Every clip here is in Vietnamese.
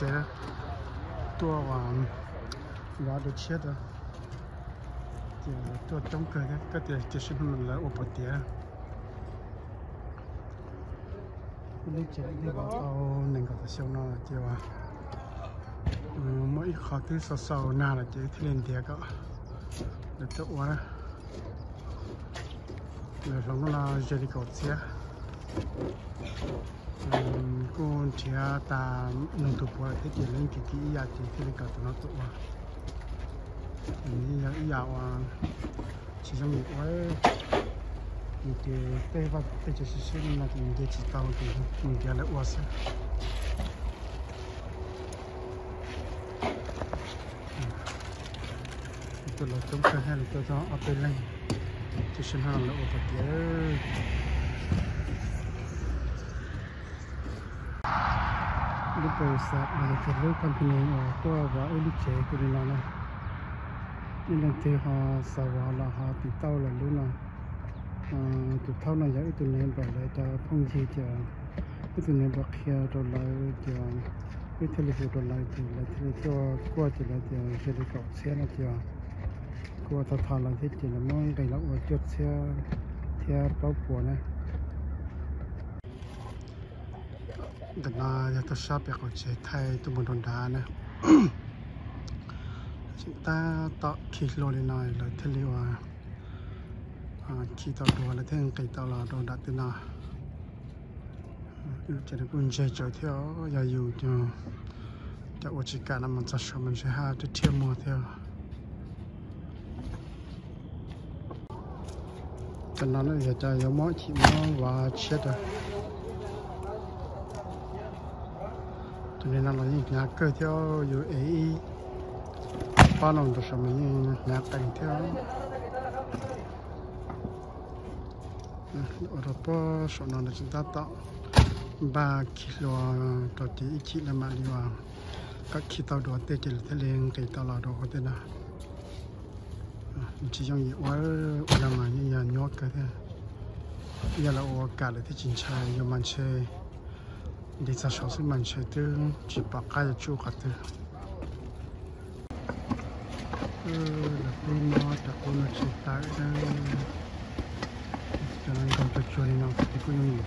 chế tua hoàng và được chết đó thì tua trong cái đấy cái tiền chỉ xin mình là ô bát tiền lúc chế đi vào tàu nên có thể xem nó là chưa mỗi khó thứ sau sau nào là chế thì lên tiền cả được tốt quá rồi xong nó là giờ đi cầu xe con chia ta nông tụ qua thế kỷ lên kỷ cái giá trị thì cả tụi nó tụ à như là ý à chỉ trong một cái thì cái tây bắc tây chỉ sử dụng là cái chỉ tao thì mình cái là quá sao tôi là chống cái hay là tôi cho ở bên này tôi xin hàng là ở bạc kia lúc đầu sa là cái lối company ở tôi và ở lúc chế của nó này nên là thế họ sa vào là họ bị tao là luôn là tụi thao này giờ tụi này bảo lại ta phong gì cho tụi này bảo kia rồi lại cho cái telephone rồi lại thì là thì cho qua thì là thì sẽ đi cọc xe là cho qua ta thà là thế chỉ là mong cái là ở chốt xe theo bao bùa này. Đợt nào giờ tôi sắp được chế thay tôi muốn đồn đá này chúng ta tạo khi lô lên này là thế liệu à khi tao đùa là thế cái tao là đồn đá từ nào? Chỉ được quân chơi chơi theo giờ dù cho cho ở chỉ cả năm mình sẽ mình sẽ ha cho thêm mua theo. Cho nó là giờ giống mỗi chỉ mua và chết rồi cho nên là những nhà cơ theo dù ấy bao năm được sao những nhà cảnh theo. Ở đó bao số nó là chúng ta tạo ba kilo đầu tiên ít chỉ là mà đi vào các khi tàu đồ tê chỉ là thế liền, cái tàu là đồ có thế nào chỉ trong những quá là mà như nhà nhót cái thế. Giờ là ô cả là thế chính trai nhiều mình chơi đi ra số sinh mình chơi từ chỉ bắt cái chú cả từ là khi nó đã có nó chỉ tại đây cho nên còn tôi chơi nó thì cũng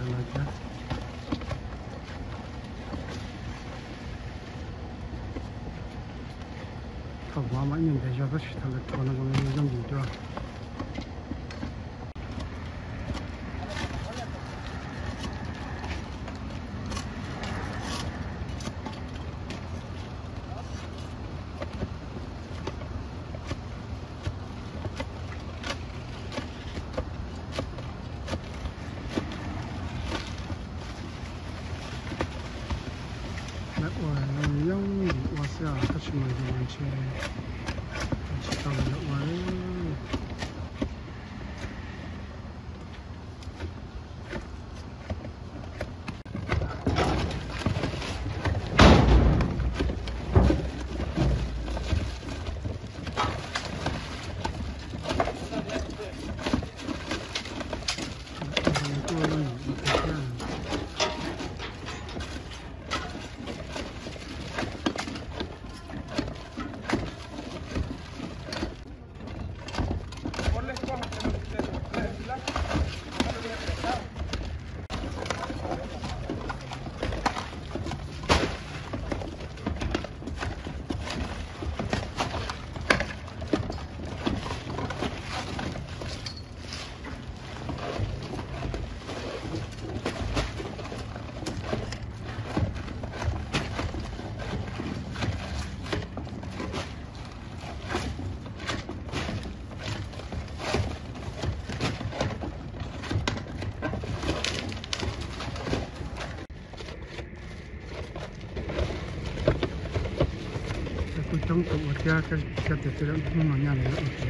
tụ ra cái cái tiệc tôi nhà này nó ok.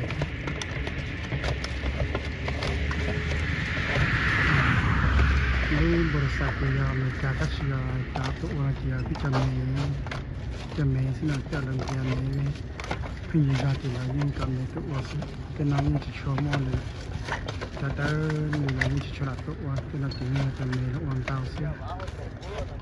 Nếu bữa sáng thì cả các sự cả tụ ra thì cái chân này chân này xin là chân lần kia này phi ra thì là những cái này tụ cái nào chỉ cho mua này ta ta mình là những chuyện là tốt quá cái là tiếng là tầm là hoàn tao ta nữa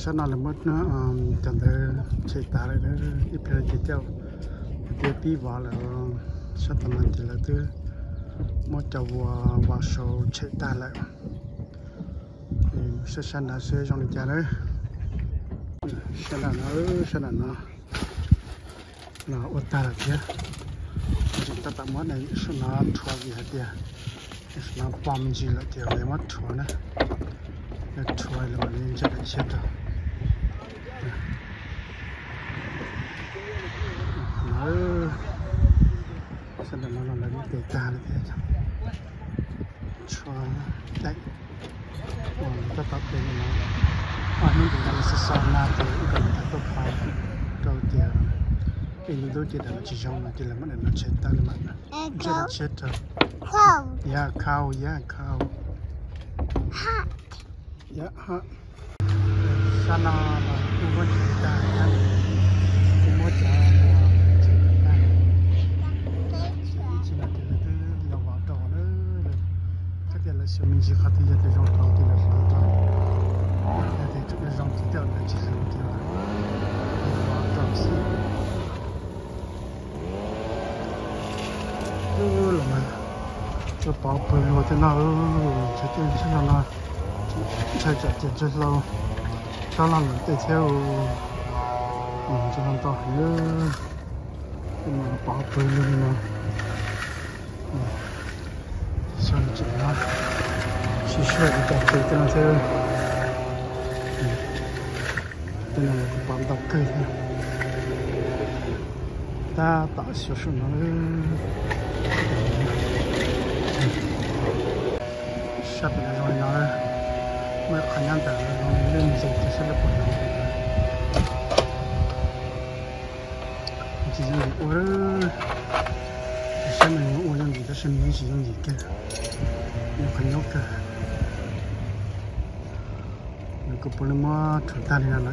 sau này là mất nó chẳng thể chạy ta lại nữa ít phải chạy theo cái pi vào là sau tầm này thì là thứ mất chầu vào vào số chạy ta lại sẽ sang là sẽ trong lịch đấy sẽ là nó sẽ là nó nó ở ta là thế chúng ta tạm mất này sẽ nó thua gì hết đi nó bom gì là thì lấy mất thua nữa nó thua là mình chắc là chết rồi nó sẽ là nó là những cái ta là thế nó ở những cái là sẽ sao na cái là tốt phải đầu tiên cái những đôi chỉ là chỉ trong là chỉ là mất nó chết ta mà. Chết là chết rồi. Cow. yeah cow yeah cow Hot. yeah ha sana là cũng có chỉ ta cho bảo bơi rồi thế nào cho tiền thế nào là chạy chạy chạy chạy lâu cho làm để theo ừ cho làm to nhớ cái mà bảo bơi luôn mà xong chuyện đó chỉ sợ cái chạy chạy thế nào theo thế nào cũng bảo đọc cây thế ta tạo sự sự nó sắp là rồi nó mới khả năng là nó lên dịch thì sẽ được của nó chỉ là ủa sân này ủa yang gì đó sân này chỉ dùng gì kia nó khẩn nhóc cả nó có bố mà thủ ta này là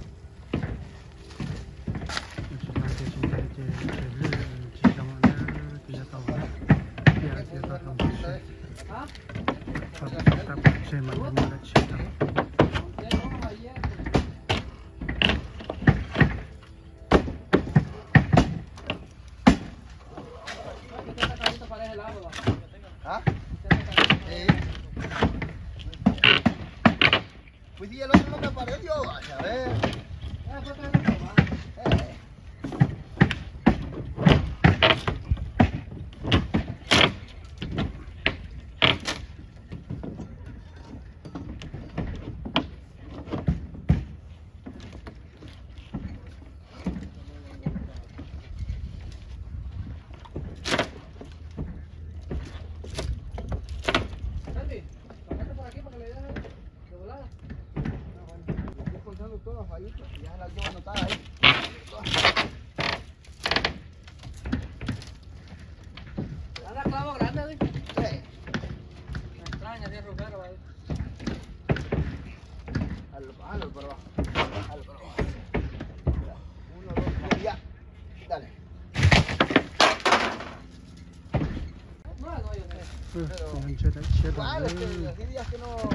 todas fallitas, ya las dos anotadas ahí. Una clavo grande, güey. Sí. Me extraña de rugero, güey. Halo, halo para abajo. Halo para abajo. Uno, dos, tres, ya. Dale. No, no, yo no. Pero, vale, que, así días que no...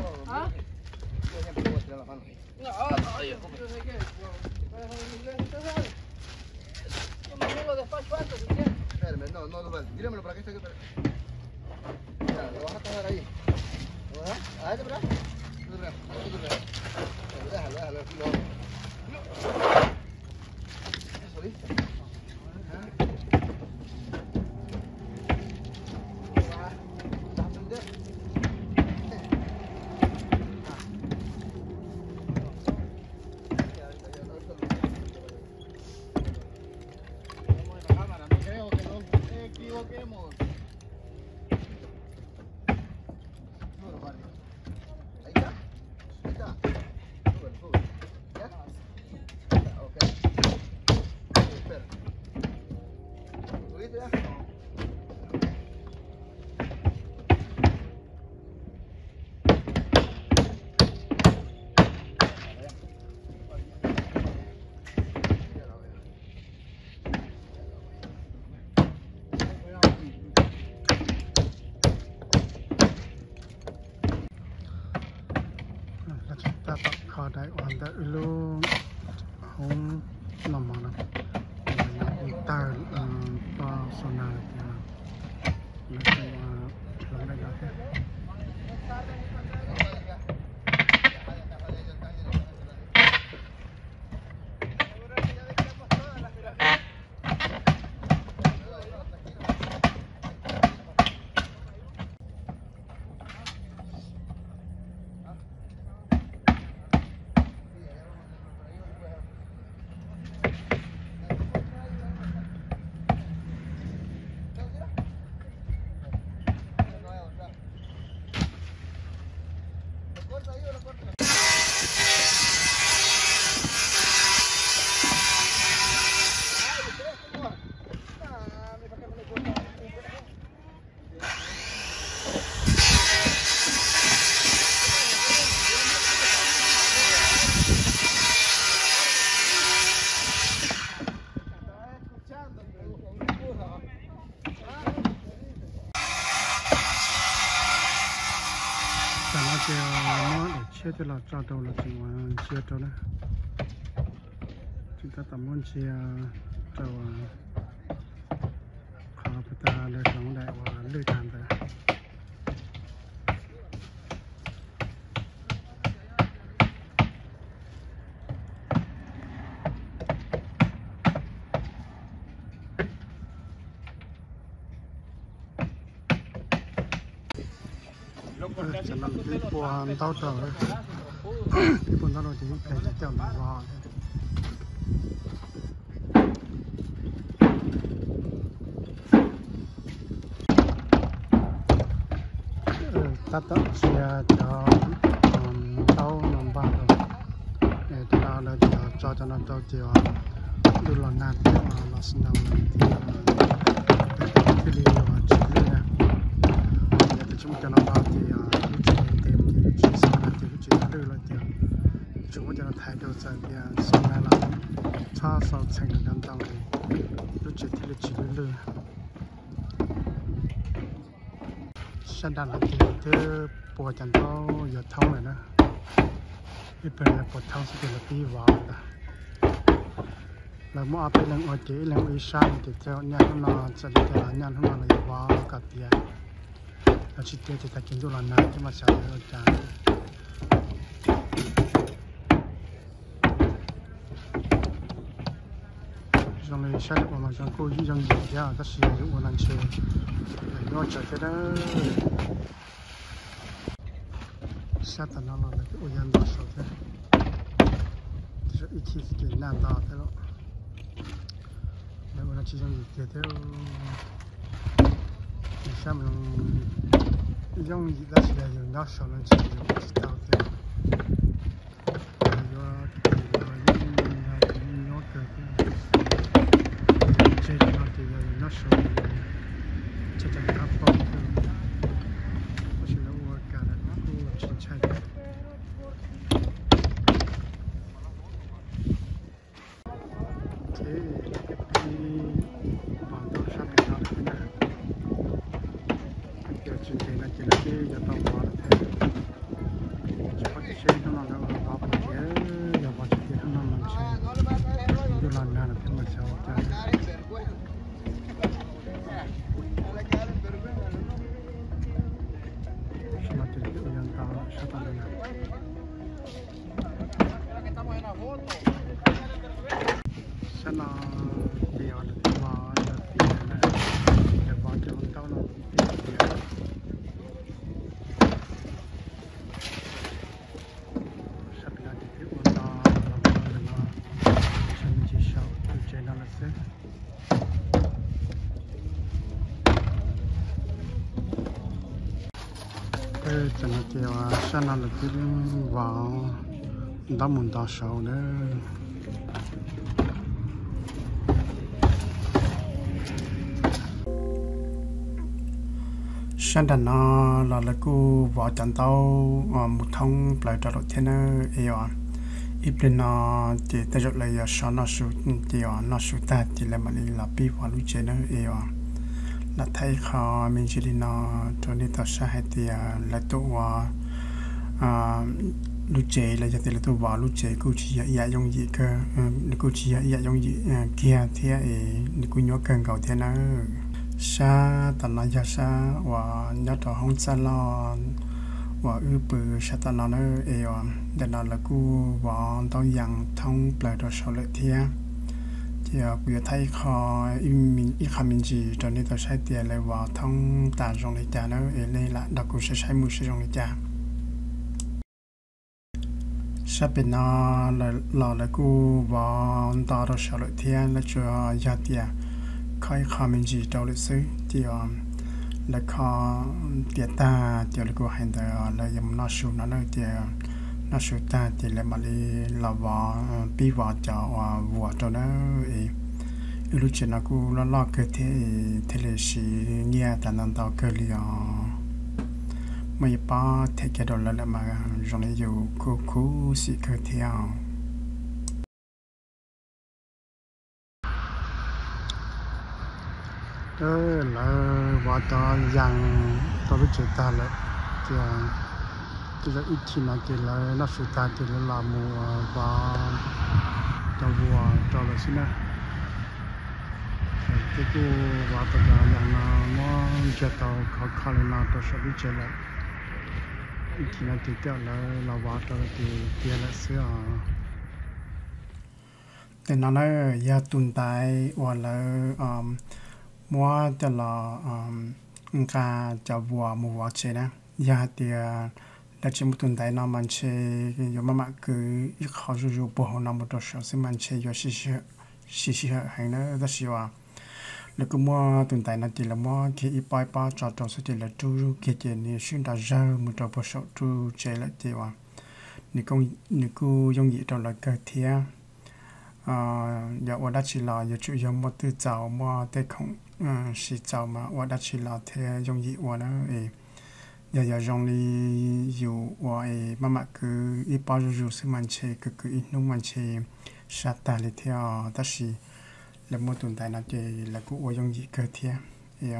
con giấy rồi là con จะหลอดจอดเราจิงว่าเชียร์จอนะจิงตาตำมันเชียร์จอว่าขาปตาเลยสองได้ว่าเลื่อยการ của tàu trở thì phần tàu chỉ để chỉ chậm vào. Ừ, Thôi. ta tập chia cho tàu nằm vào để ta là cho cho nó cho chiều từ lò nạt tiếp vào lò sinh đầu thì cái điều chỉ là để chúng cho nó vào thì à, 主我讲台球在边上来了，叉烧成个两张嘞，都接天的几六六。现在来听的播讲到有汤了呢，一般来播汤是给了比娃的，那么阿边人我姐人为啥的叫伢他那这里的啦，伢他那来娃个的，那去爹就在京都了呢，这么小的讲。Trong này sai được mà trong cô gì trong gì ra ta sử dụng một lần chơi nó chạy cái đó sát tận nó là cái ô yan đó sao thế ít khi cái nan đó thế đó nếu mà chỉ trong gì thế theo thì sao mình trong gì đó sẽ dùng nó sao nó chỉ dùng cái đó thế rồi thì rồi những những nó cái chơi nó thì rồi nó sao chỉ cho nó phong có sự nó qua cả là nó cũng chính xác thế thì bằng đó sao mình làm thế nào giờ chuyện này là chuyện kia giờ tao bỏ là thế chỉ có cái xe nó là nó bỏ bỏ chế giờ bỏ chế nó là mình sẽ đưa lần nào là cái mình sẽ cho Sama tidak yang tahu siapa lagi. Estamos en la foto. Sana dia ada tiba ada tiba dia baca untuk nak dia Sabila di tiba untuk lama janji show tu channel se Eh, jangan sana là cái vào wow, mùn muntah sầu đấy sáng đàn nó là là cô vợ chồng tao một thông lại cho thiên nó ấy à ít bên nó thì ta rất là sao nó số thì à nó số ta thì là mà là bi vào lúc chơi nữa ấy à là thấy khó mình chỉ đi nó cho nên tao sẽ hay thì là tụ lu lúc là giờ là tụ vào lu chơi cô chỉ ya dùng gì cơ cô chỉ ya dùng gì kia thế ấy cô nhớ cần cầu thế nó sa tận là giờ sa và nhớ trò hông sa lo và ư bự sa tận là nó ê để nó là cu và tao yang thông bờ trò sau lợi thế, thì bây thấy khó im mình ít khám mình gì cho nên tôi sai tiền lại vào thông tà trong lấy cha nó ê là đặc cụ sẽ sai mua sẽ trong lấy cha sẽ bị nó là lò là cú bỏ tao đó sợ lợi thiên là cho gia tiền khai khó mình gì đâu lịch sử thì ờ, là khó tiền ta thì là cú hành tờ, là dùng nó sưu nó nó thì nó sưu ta thì là mà đi là bỏ pi bỏ cho ờ, vua cho nó ấy lúc chuyện nó cú nó lo cơ thế thế là gì nghe ta nằm tao cơ liền mày yếp ba thế cái đó là mà rồi này dù cô cô sĩ cơ theo đó là và đó rằng tôi biết chuyện ta là thì thì là ít khi nào cái là nó phụ ta thì là làm mùa và trong mùa cho là xin cái cái và tất cả là nó nó chết tàu khó khăn là nó tôi sẽ biết chuyện là ít là nào thì tiếc là là vợ ta thì tiếc là xưa thì nó nói ya tồn tại hoặc là um, mua cho là um cả cho vua mua chơi nè ya thì là chỉ một tuần tại nó mình chơi yo mà mà cứ ít khó rồi rồi bỏ nó một đồ sao xin mình chơi yo xí xí xí xí hay nữa đó xí wa là cứ mua tuần tại nó chỉ là mua khi ít bài ba cho cho sẽ là chú chú kia chỉ này xuyên đã ra một trò bỏ sao chú chế là chế wa nếu công nếu cứ dùng gì trong là cơ thiệt à ờ, giờ ở đó chỉ là giờ chủ yếu một từ chào ờ, mà để không ừ chỉ chào mà ở đó chỉ là thế dùng gì ở nó ấy giờ giờ dùng đi dù ở ấy mà mà cứ ít bao giờ dù sự mình chế cứ cứ ít nông mình chế sát ta đi theo đó là là một tuần tại nó chơi là cũng ở dùng gì cơ thể ấy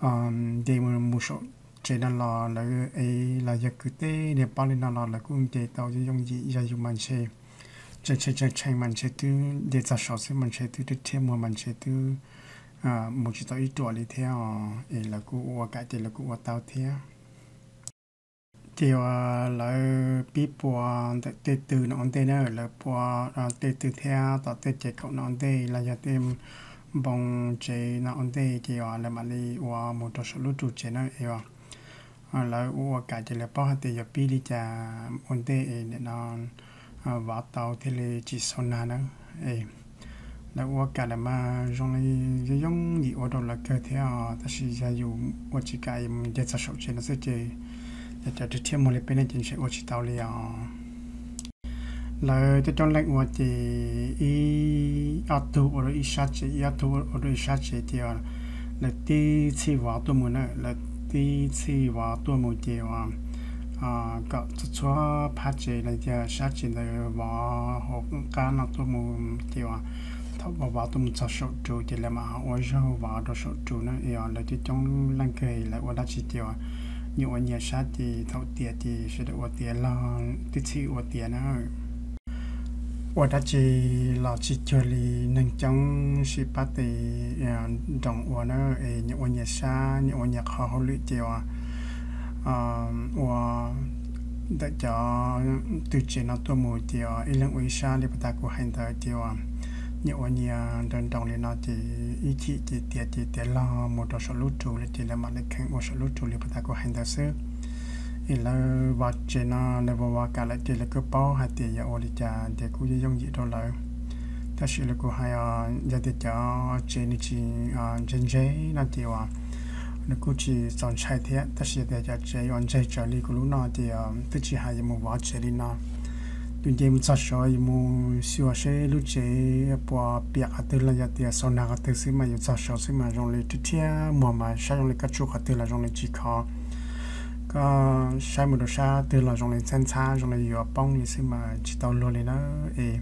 um để một một số chế đó lò là ấy là giờ cứ thế để bao nhiêu lò là cũng chơi tao dùng gì giờ dùng mình chơi chế chế chế chế mình chơi tu để ra số sẽ mình chơi tu để thêm một mình chơi tu à một chút ít tuổi đi theo ờ, ấy là cũng ở cái thì là cũng ở tao theo thì là bị bùa tê từ nó tê nữa là bùa từ từ theo theo ต่อ tê chạy cậu nó tê là giờ tìm bông chế nó tê thì là mà đi qua một số lúc trụ chế nó ấy là qua cả thì là bao thì giờ bị đi cha ổn tê để nó vả tàu thì là chỉ số na nữa ấy là qua cả là mà trong này giống gì ở đâu là cơ theo ta chỉ ra dùng qua chỉ cái mình để cho số chế nó sẽ chế để cho tiếp một lần bên trên sẽ ở chỉ tàu liền là tôi trong lệnh qua thì ý auto ở đây sát chế auto ở đây sát chế thì ờ, là tí chi vào tôi muốn là tí chi vào tôi muốn chế à à có cho phát chế là giờ sát chế là vào học cái nào tôi muốn chế à thọ vào vào tôi muốn cho số chủ thì là mà ở sau vào đó số chủ nó là tôi trong lệnh cái là ở đó chỉ tiêu như ở nhà sát thì thâu tiền thì sẽ được ở tiền là tích chữ tiền nữa ở đó chỉ là chỉ cho lì, nâng trong sĩ bát thì đồng à, ở nó. Như ở nhà sát như ở nhà khó hỗ luyện tiêu à và để cho từ trên nó tôi mua tiêu ý lần uy sa để bắt đầu hành thời tiêu nhiều anh nhà đơn đồng lên nó thì ý chí thì tiệt thì tiệt lo một trong số lúc chủ thì là mà lại khen một số lút chủ thì bắt đầu hành thời xưa ý là vật trên nó là vô vào cả lại thì là cứ bỏ hai tiền ya ổn cha cứ cũng dùng gì đó là ta chỉ là cũng hay giờ thì cho trên chỉ trên giấy nó thì ว่า nó cũng chỉ chọn sai thế ta chỉ để cho chơi on chơi trở đi cũng lúc nào thì tự chỉ hay một vài chơi đi tuần tụi mình sao số mu siêu sẽ lúc chế bỏ bịa từ là giờ thì sau nào từ xí mà cho số xí mà trong lịch trước kia mà mà sao trong lịch các chỗ từ là trong lịch chỉ có có sai một đồ sa từ là trong lịch chân xa trong lịch vừa bông như xí mà chỉ tàu luôn này nó ê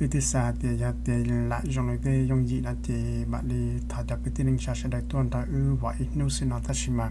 ư thì xa thì giờ thì lại trong lịch thì dùng gì là thì bạn đi thả được cái tin cha sẽ đại tuần ta ư vậy nếu xin nó ta xí mà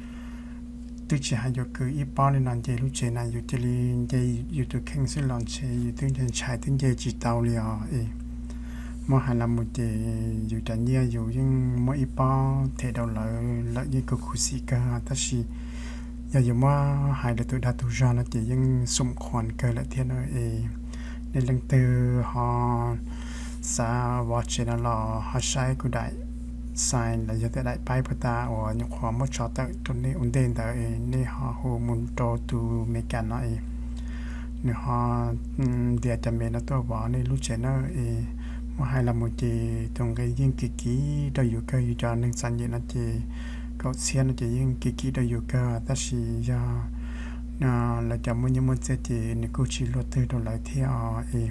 tôi chỉ hay yêu cứ ít bao lên làm chơi lúc chơi này yêu chơi li chơi yêu tôi khen sẽ làm chơi yêu tôi chơi chạy tôi chơi chỉ tàu liền ấy mà hay là một chơi yêu chẳng nhớ yêu nhưng mỗi ít bao thế đâu là là như cái khu sĩ cả ta chỉ giờ dù mà hai là tôi đã tu ra nó chỉ nhưng sủng quanh cơ là thế nữa nên lần từ họ sa watch nó là họ sai của đại sai là giờ tới đại bài bata ở những khoa một cho tới tuần này ổn định tới nên họ hồ muốn cho tu mấy cái này nên họ để cho mình nó tôi bỏ nên lúc chơi nó mà hay là một chị trong cái những kỳ ký đâu อยู่ cơ yêu cho nên sản gì nó chị có xe nó chỉ những kỳ ký đâu อยู่ cơ ta chỉ giờ à là cho muốn những muốn sẽ chỉ nếu cô chỉ luật từ đầu lại theo ấy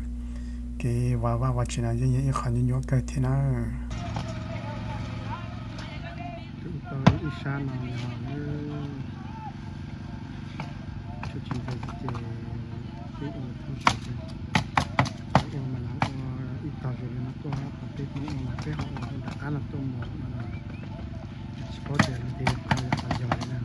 cái và và và chuyện này những những khoản những những cái thế nào xa nào nào cho chúng tôi chỉ cái ở thông số cái ở mà nó ít tao rồi nó to có cái cũng là cái họ đã cá tôm mà có thể là đi coi là phải giỏi nào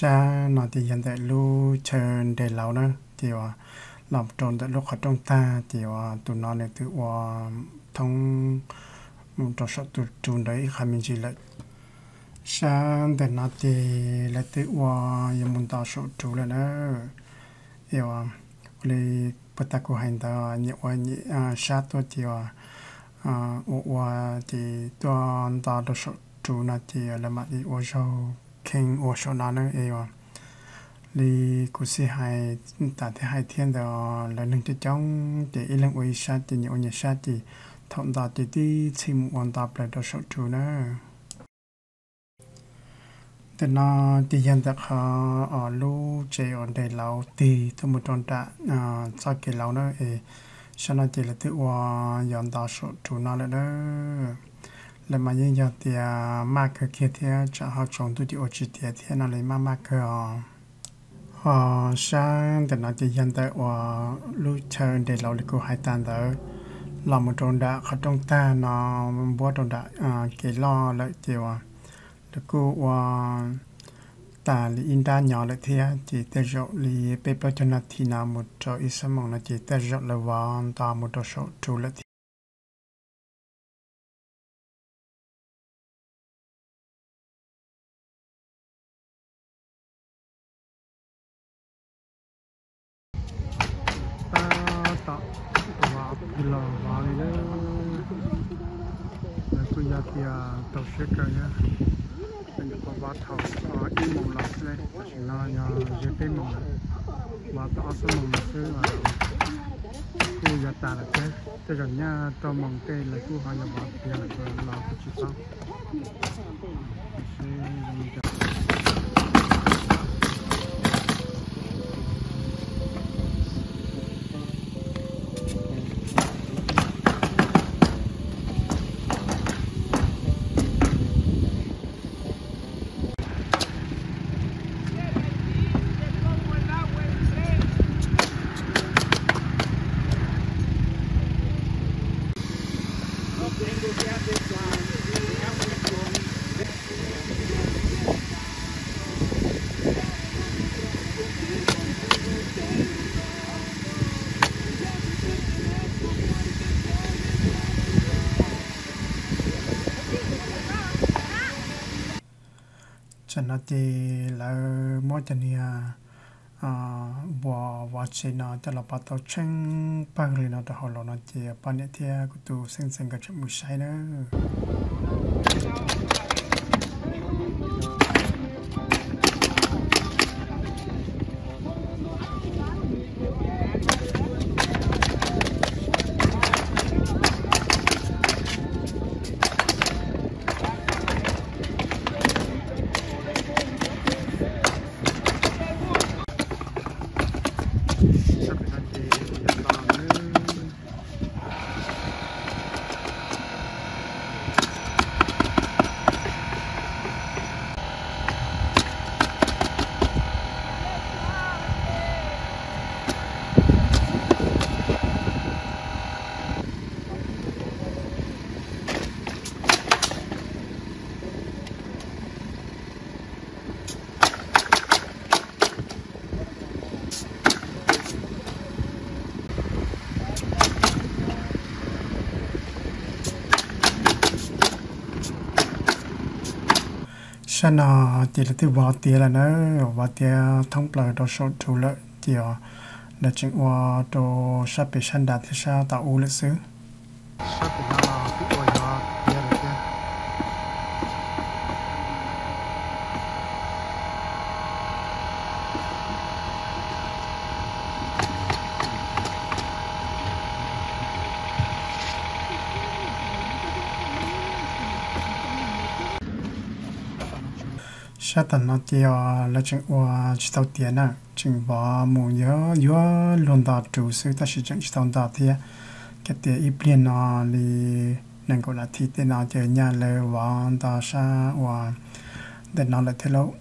xa nó thì hiện tại lu chơi để lâu nữa thì ờ, à lọc tròn tại lúc ở trong ta thì à tụi nó này tự à thông một trò sợ tụi chúng đấy khai mình chỉ lại xa để nó thì lại tự à yếm muốn ta sợ chủ lại nữa thì à lấy bắt ta cô hành ta nhiều quá nhiều à xa tôi thì à à ủa thì tôi ta được sợ chủ nó thì là mặt đi ô sâu king o sho na na e wa li ku si hai, ta te hai thiên đó là nâng chỉ trong chỉ ít lần uy sát, chỉ nhiều nhiều sát, chỉ thậm ta chỉ đi chỉ một quan tập lại đó sốt chủ nữa. Thế nó thì hiện tại họ ở lu chế ở đây lâu thì tôi một trong đã à, sau cái lâu nữa, thì sau này chỉ là tự hòa dọn tạo sốt chủ nó lại là mà những giờ thì mà cái kia thì cho họ trồng tụi ở chỉ thì thì nó lấy mà mà cái họ sang thì nó chỉ hiện tới ở lúc chơi để lâu thì cô hai tan đó là một trong đã họ trong ta nó bố trong đã cái lo lại chiều à được cô ta li in đa nhỏ lại thì chỉ tới rộng li paper cho nó thì nào một chỗ ít sớm mong nó chỉ tới rộng là vào ta một chỗ số chủ lại tạo vào cái lò vào đi đấy rồi tôi ra thì tàu xe cơ nhá mình có vào thầu ở im mong lọc đây chỉ là nhà dưới bên mong và tao sẽ mong là sẽ là cô ra ta là thế thế rồi nha tao mong cây là cô họ nhà vào thì là tôi lò chân nó thì là mỗi chân thì à bỏ vào trên nó cho là bắt đầu chân bằng lên nó đó họ nó chỉ bao nhiêu thì cứ tu sinh sinh cái chuyện mũi sai nữa xa nà chỉ là từ vỏ tiền là nó, vỏ tiền thông bờ đồ số chủ lợi, chỉ ở là chuyện qua đồ sắp bị săn đạt thì sao, tạo u lịch sử sắp bị nó bị qua nó tiền rồi kia sát tận nó tiêu là chừng qua chỉ tàu tiền nè chừng bỏ mù nhớ nhớ luôn đó chủ sư ta sử dụng chỉ tàu đó thì cái tiền ít tiền nó thì nên gọi là thì tiền nó chơi nhà lệ vàng đó sa và để nó lại thế lâu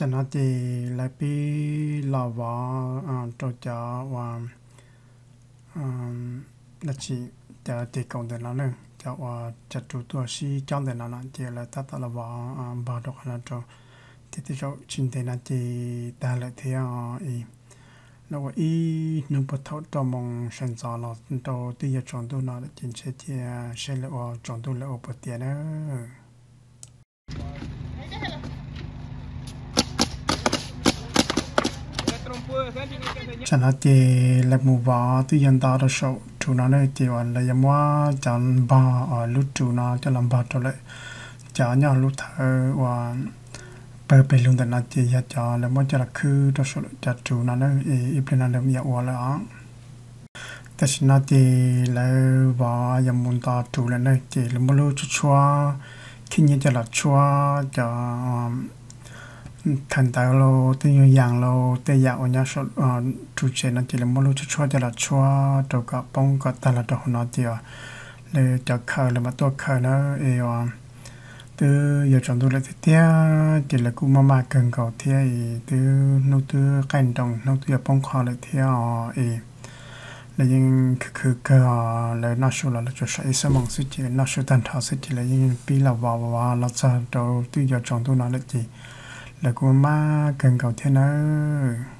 cho nó thì lại bị lò vỏ trâu chó và là chỉ cho thì cộng đến nó nữa cho và chặt chủ tua si trong đến nó là thì là tắt là vỏ bảo độc là cho thì thì cho chính thế là thì ta lại thấy à ý nó ý nông bật thấu cho mong sản ra là cho tuy nhiên chọn tu nào chính sẽ thì sẽ là chọn tu là ở bậc tiền nữa chẳng hạn thì là một vợ tự nhiên ta đó sầu chủ nó này thì là yếm hoa chẳng ba ở lúc chủ nó cho làm ba trở lại chả nhau lúc thở và bờ bề luôn tận thì ya cho là mỗi cho là cứ đó số chặt chủ nó nó ít bên nào ya hoa làแต่ฉันน่าจะแล้วว่ายังมุนตาถูแล้วเนี่ยจะแล้วไม่รู้จะชัวขี้เนี่ยจะละชัวจะ thành tài lo tự nhiên vàng lo tự dạng ở nhà số chủ chế nó chỉ là một lô cho cho cho là cho đồ cả bông cả ta là đồ nó chỉ à để cho khờ là mà tôi khờ nó ấy từ giờ chọn tôi là thế tia chỉ là cũng mà mà cần cầu thế ấy từ nô từ cạnh đồng nô từ bông khó ờ, là thế ấy là những cứ cứ cơ ờ, là nó số là cho sai sớm mong suy chỉ nó số tan thảo suy chỉ là những pi là vào vào là sao đầu từ giờ chọn tôi nói là gì? แล้วก็มากเกินเก่าเท่านั้น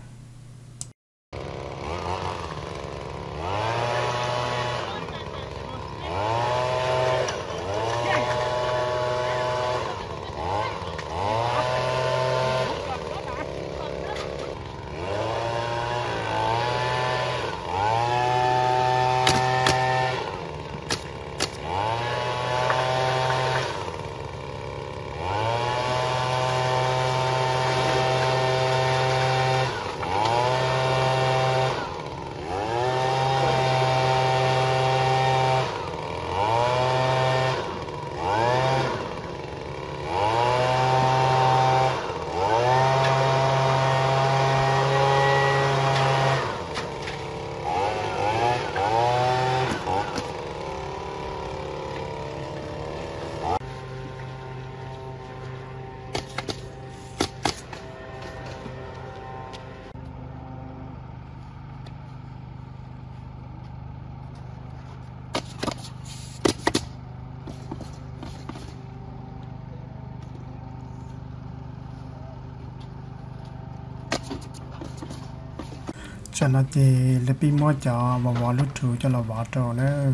cho nó thì là bị mua cho và vào lúc chủ cho là vào trâu nữa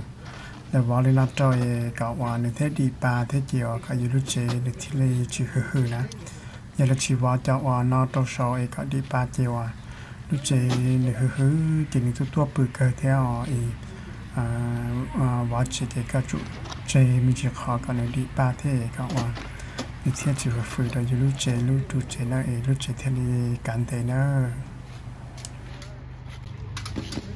là vào lên nó trò cậu hòa nên thế đi ba thế chiều cả dù lúc chế để thì lấy chữ hư hư nè giờ là chỉ vào cho hòa nó trâu sò ấy cả đi ba chiều à lúc chế để hư hư chỉ nên tôi tua bự cơ theo ấy à à vào chế thì cả chủ chế mình chỉ khó cả nên đi ba thế cậu hòa thì thế chỉ phải phơi đó dù lúc chế lúc chủ chế nó ấy lúc chế thế thì cảm thấy nó Thank you.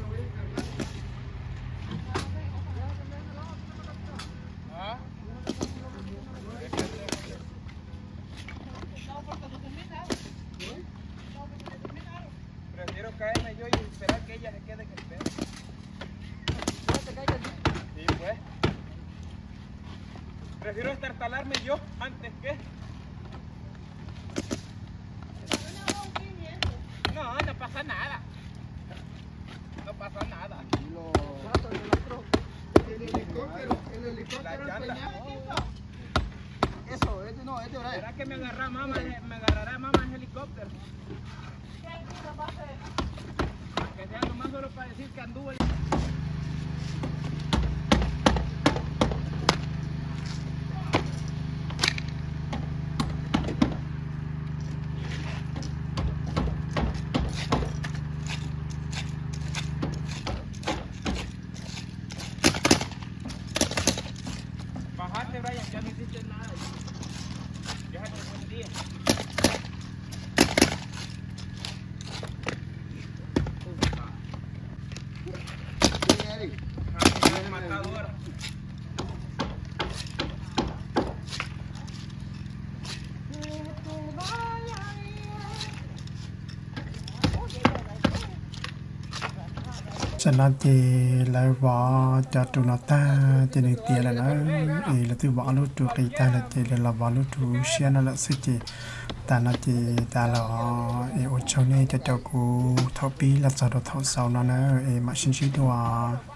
လာတီလာဘာတာတူနာတာတင်နေတီလာနာအေလတူဘာလို့တူခိတာလာတီလာဘာလို့တူရှီနာလာစစ်တီတာနာတီတာလာအေအိုချုံနေတတကိုထောက်ပြီးလာစားတော့ထောက်ဆောင်နာနာအေမရှင်ရှိတော့